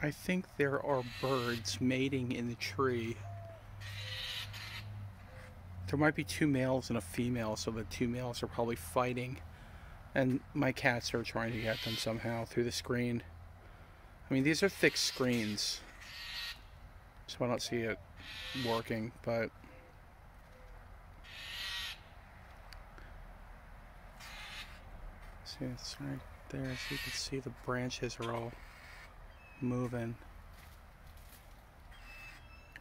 I think there are birds mating in the tree. There might be two males and a female, so the two males are probably fighting. And my cats are trying to get them somehow through the screen. I mean, these are thick screens. So I don't see it working, but... See, it's right there, so you can see the branches are all moving.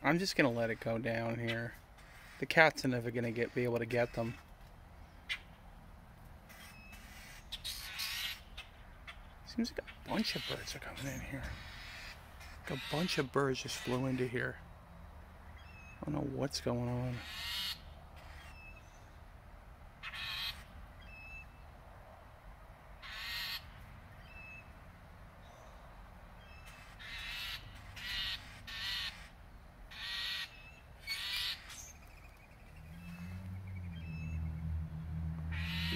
I'm just gonna let it go down here. The cats are never gonna get be able to get them. Seems like a bunch of birds are coming in here. Like a bunch of birds just flew into here. I don't know what's going on.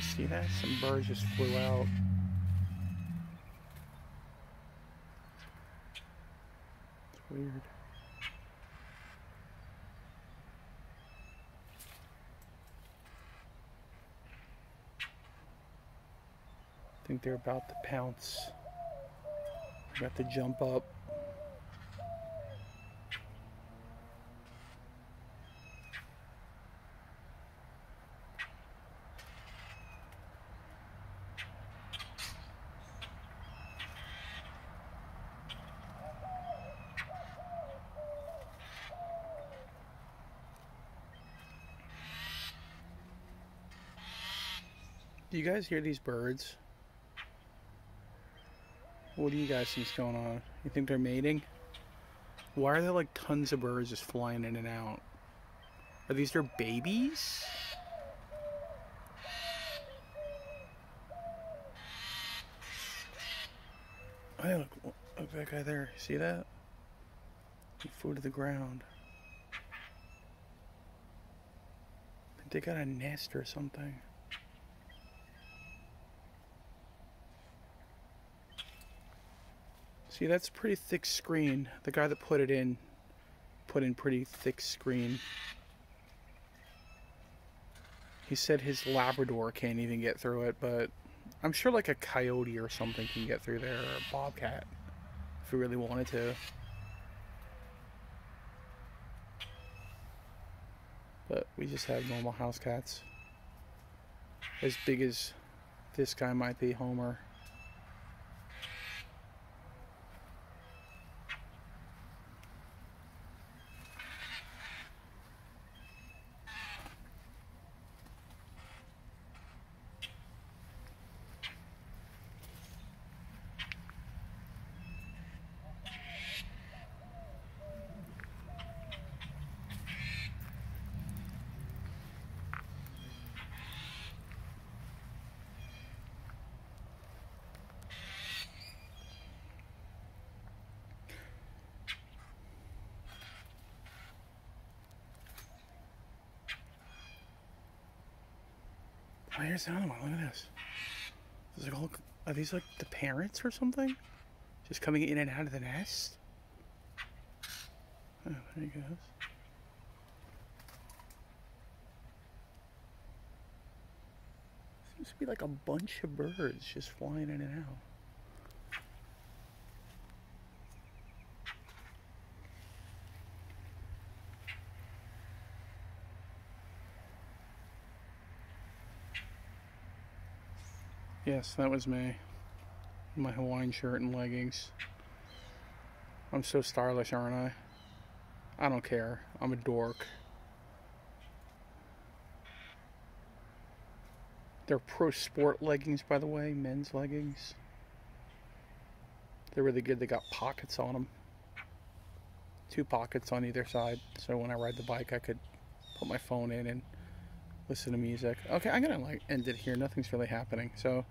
You see that? Some birds just flew out. It's weird. I think they're about to pounce. About to jump up. Do you guys hear these birds? What do you guys think's going on? You think they're mating? Why are there like tons of birds just flying in and out? Are these their babies? Oh, hey, look, look that guy there. See that? He flew to the ground. They got a nest or something. See, that's pretty thick screen. The guy that put it in put in pretty thick screen. He said his Labrador can't even get through it, but I'm sure like a coyote or something can get through there, or a bobcat, if we really wanted to. But we just have normal house cats. As big as this guy might be, Homer. Oh, here's another one. Look at this. Is it all, are these like the parents or something? Just coming in and out of the nest? Oh, there he goes. Seems to be like a bunch of birds just flying in and out. Yes, that was me. My Hawaiian shirt and leggings. I'm so stylish, aren't I? I don't care. I'm a dork. They're pro sport leggings, by the way, men's leggings. They're really good. They got pockets on them. Two pockets on either side. So when I ride the bike, I could put my phone in and listen to music. Okay, I'm gonna like end it here. Nothing's really happening. So